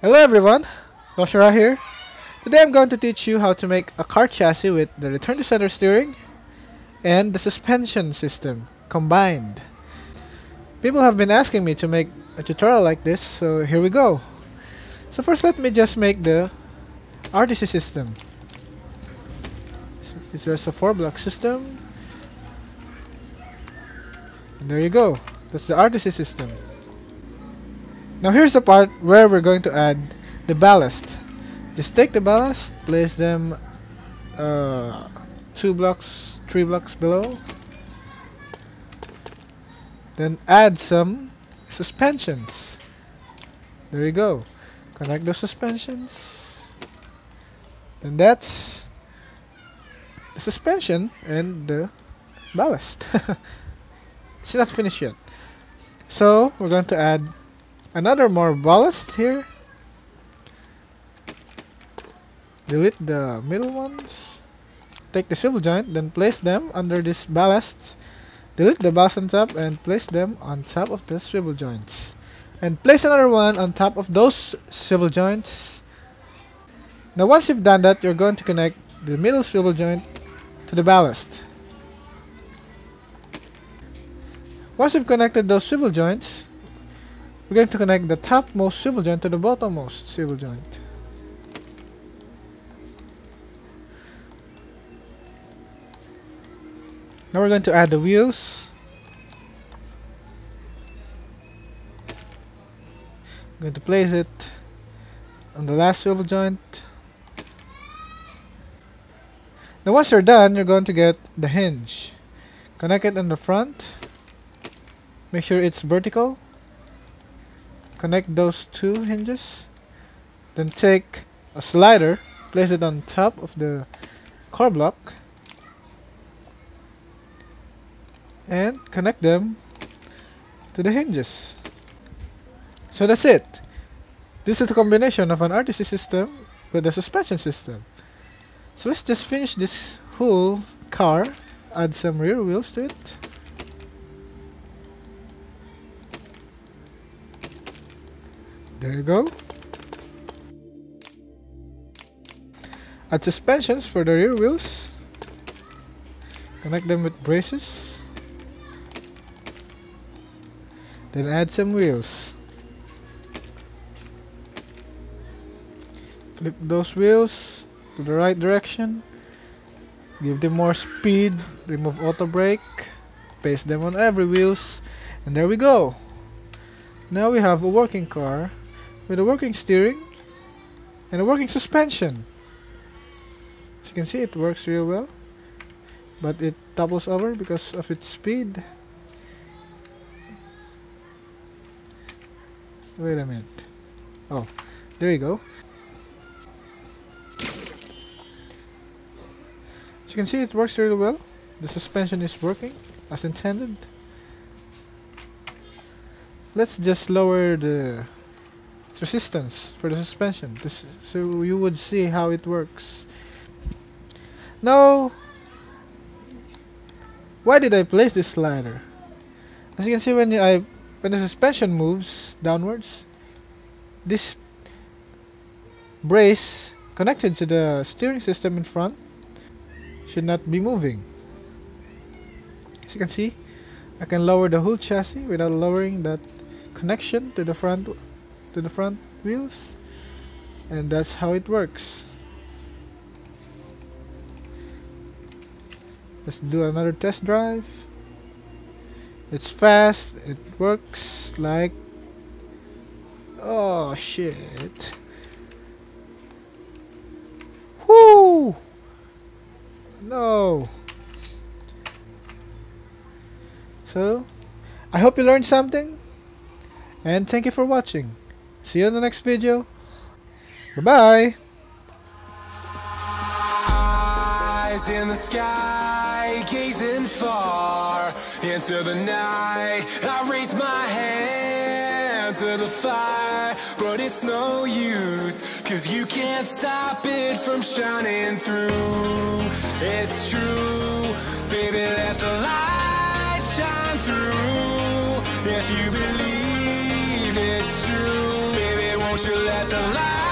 Hello everyone, Loshirai here. Today I'm going to teach you how to make a car chassis with the return to center steering and the suspension system combined. People have been asking me to make a tutorial like this, so here we go. So first let me just make the RTC system. So it's just a 4 block system. And there you go, that's the RTC system. Now here's the part where we're going to add the ballast. Just take the ballast, place them uh, two blocks, three blocks below. Then add some suspensions. There you go. Connect those suspensions. And that's the suspension and the ballast. it's not finished yet. So we're going to add another more ballast here. Delete the middle ones. Take the swivel joint then place them under this ballast delete the ballast on top and place them on top of the swivel joints and place another one on top of those swivel joints now once you've done that you're going to connect the middle swivel joint to the ballast. Once you've connected those swivel joints we're going to connect the topmost swivel joint to the bottommost swivel joint. Now we're going to add the wheels. I'm going to place it on the last swivel joint. Now once you're done, you're going to get the hinge. Connect it on the front. Make sure it's vertical connect those two hinges. Then take a slider place it on top of the car block. And connect them to the hinges. So that's it. This is a combination of an RTC system with a suspension system. So let's just finish this whole car add some rear wheels to it There you go. Add suspensions for the rear wheels. Connect them with braces. Then add some wheels. Flip those wheels to the right direction. Give them more speed. Remove auto brake. Paste them on every wheels. And there we go. Now we have a working car with a working steering and a working suspension. As you can see, it works real well, but it doubles over because of its speed. Wait a minute. Oh, there you go. As you can see, it works really well. The suspension is working as intended. Let's just lower the resistance for the suspension. This, so you would see how it works. Now why did I place this slider as you can see when I when the suspension moves downwards this brace connected to the steering system in front should not be moving. As you can see I can lower the whole chassis without lowering that connection to the front to the front wheels and that's how it works let's do another test drive it's fast it works like oh shit Whoo! No. So, I hope you learned something. And thank you for watching. See you in the next video. Bye-bye. Eyes in the sky, gazing far into the night. I raise my hand to the fire, but it's no use, cause you can't stop it from shining through. It's true, baby, let the light shine through. Won't you let the light